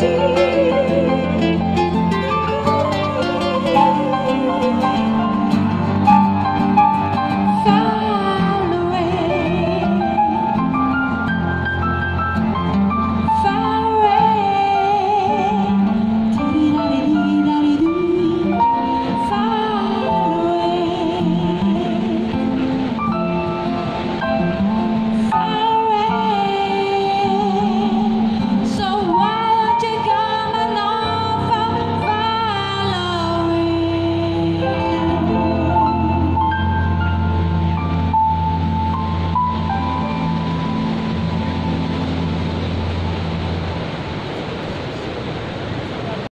心。